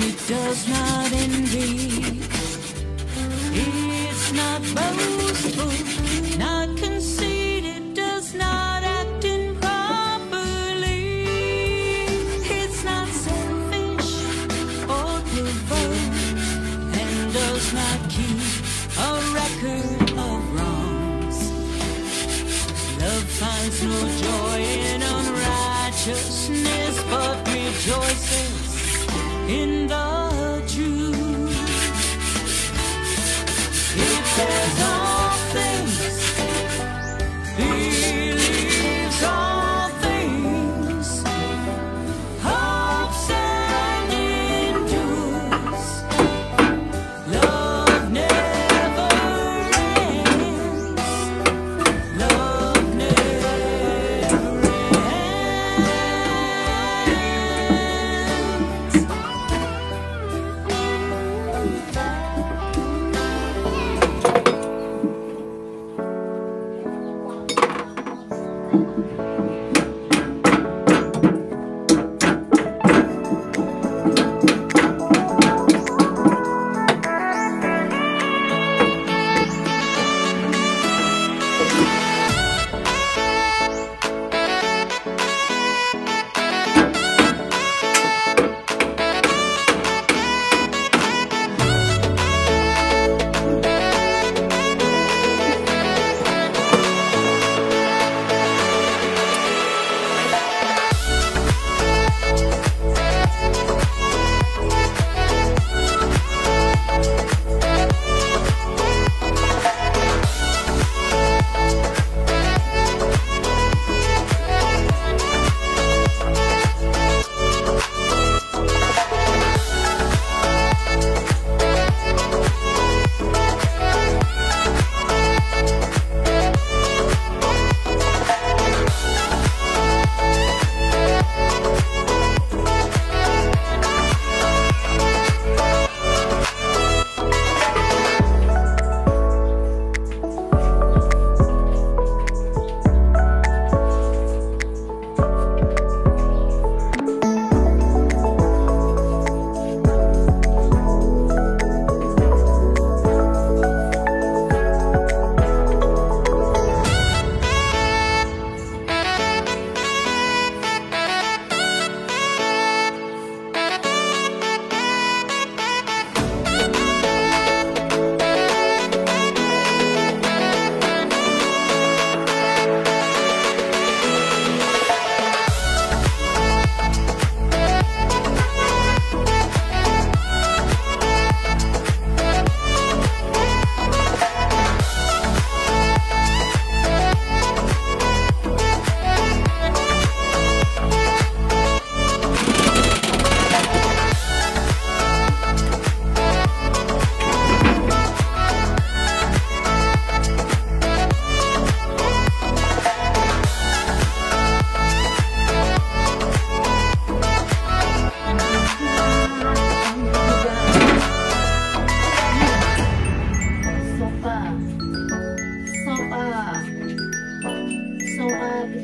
It does not envy. It's not boastful, not conceited, does not act improperly. It's not selfish or provoked, and does not keep a record of wrongs. Love finds no joy in unrighteousness, but rejoices in the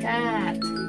cat.